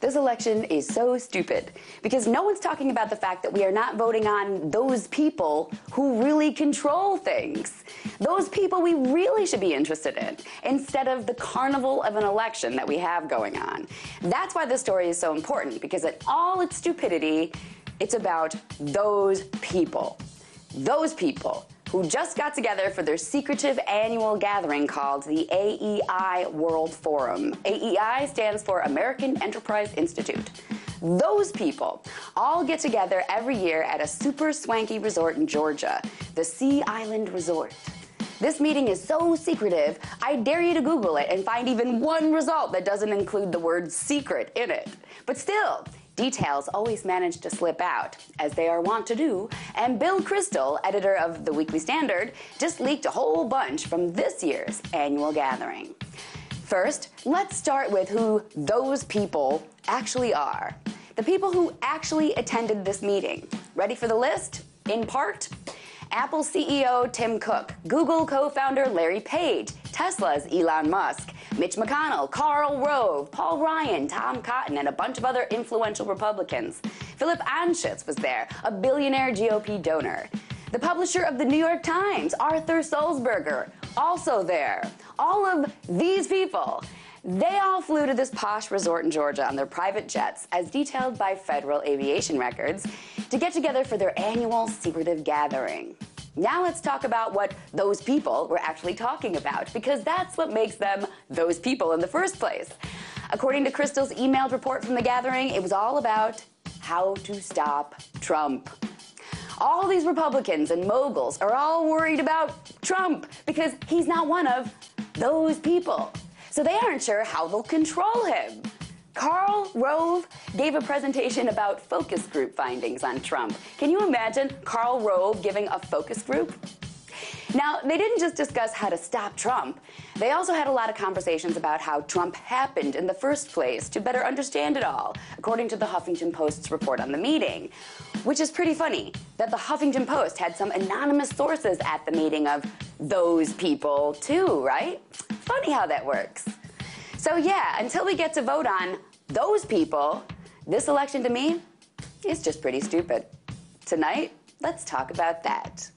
This election is so stupid because no one's talking about the fact that we are not voting on those people who really control things. Those people we really should be interested in instead of the carnival of an election that we have going on. That's why this story is so important because at all its stupidity, it's about those people. Those people who just got together for their secretive annual gathering called the AEI World Forum. AEI stands for American Enterprise Institute. Those people all get together every year at a super swanky resort in Georgia, the Sea Island Resort. This meeting is so secretive, I dare you to Google it and find even one result that doesn't include the word secret in it. But still, Details always manage to slip out, as they are wont to do, and Bill Kristol, editor of The Weekly Standard, just leaked a whole bunch from this year's annual gathering. First, let's start with who those people actually are. The people who actually attended this meeting. Ready for the list? In part, Apple CEO Tim Cook, Google co founder Larry Page, Tesla's Elon Musk, Mitch McConnell, Karl Rove, Paul Ryan, Tom Cotton, and a bunch of other influential Republicans. Philip Anschutz was there, a billionaire GOP donor. The publisher of the New York Times, Arthur Sulzberger, also there. All of these people. They all flew to this posh resort in Georgia on their private jets, as detailed by federal aviation records, to get together for their annual secretive gathering. Now let's talk about what those people were actually talking about, because that's what makes them those people in the first place. According to Kristol's emailed report from the gathering, it was all about how to stop Trump. All these Republicans and moguls are all worried about Trump because he's not one of those people. So they aren't sure how they'll control him. Karl Rove gave a presentation about focus group findings on Trump. Can you imagine Karl Rove giving a focus group? Now, they didn't just discuss how to stop Trump. They also had a lot of conversations about how Trump happened in the first place to better understand it all, according to the Huffington Post's report on the meeting. Which is pretty funny that the Huffington Post had some anonymous sources at the meeting of those people, too, right? Funny how that works. So, yeah, until we get to vote on those people, this election to me is just pretty stupid. Tonight, let's talk about that.